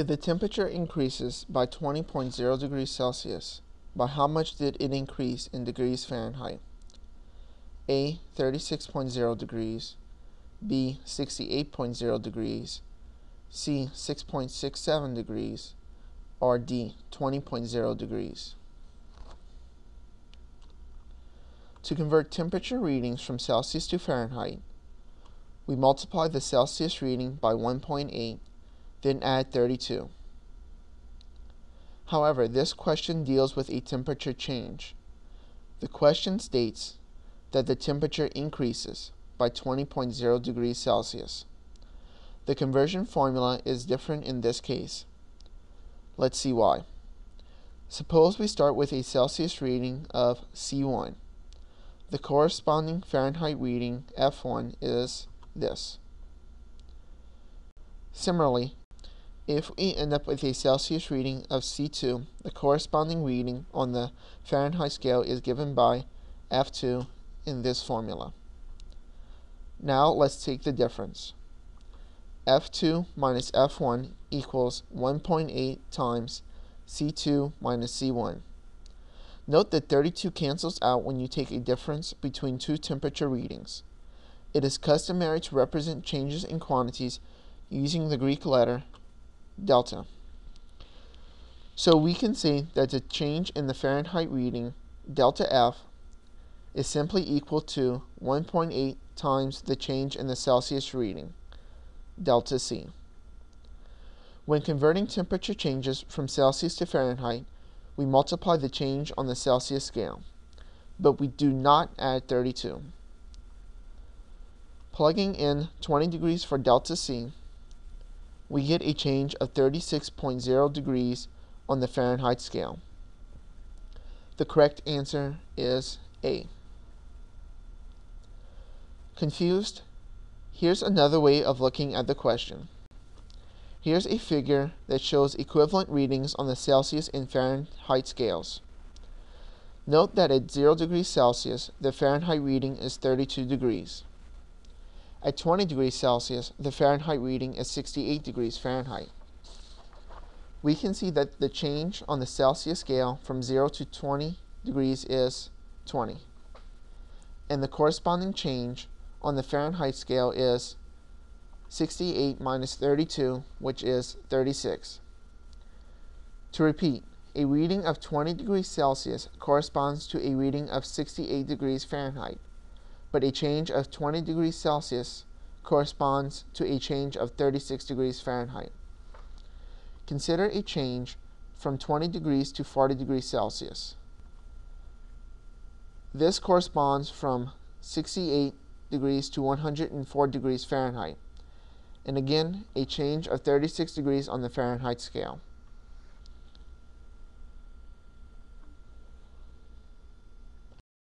If the temperature increases by 20.0 degrees Celsius, by how much did it increase in degrees Fahrenheit? A. 36.0 degrees, B. 68.0 degrees, C. 6.67 degrees, or D. 20.0 degrees. To convert temperature readings from Celsius to Fahrenheit, we multiply the Celsius reading by 1.8 then add 32. However, this question deals with a temperature change. The question states that the temperature increases by 20.0 degrees Celsius. The conversion formula is different in this case. Let's see why. Suppose we start with a Celsius reading of C1. The corresponding Fahrenheit reading F1 is this. Similarly, if we end up with a Celsius reading of C2, the corresponding reading on the Fahrenheit scale is given by F2 in this formula. Now let's take the difference. F2 minus F1 equals 1.8 times C2 minus C1. Note that 32 cancels out when you take a difference between two temperature readings. It is customary to represent changes in quantities using the Greek letter delta. So we can see that the change in the Fahrenheit reading, delta F, is simply equal to 1.8 times the change in the Celsius reading, delta C. When converting temperature changes from Celsius to Fahrenheit, we multiply the change on the Celsius scale, but we do not add 32. Plugging in 20 degrees for delta C, we get a change of 36.0 degrees on the Fahrenheit scale. The correct answer is A. Confused? Here's another way of looking at the question. Here's a figure that shows equivalent readings on the Celsius and Fahrenheit scales. Note that at 0 degrees Celsius, the Fahrenheit reading is 32 degrees. At 20 degrees Celsius, the Fahrenheit reading is 68 degrees Fahrenheit. We can see that the change on the Celsius scale from 0 to 20 degrees is 20. And the corresponding change on the Fahrenheit scale is 68 minus 32, which is 36. To repeat, a reading of 20 degrees Celsius corresponds to a reading of 68 degrees Fahrenheit but a change of 20 degrees Celsius corresponds to a change of 36 degrees Fahrenheit. Consider a change from 20 degrees to 40 degrees Celsius. This corresponds from 68 degrees to 104 degrees Fahrenheit, and again a change of 36 degrees on the Fahrenheit scale.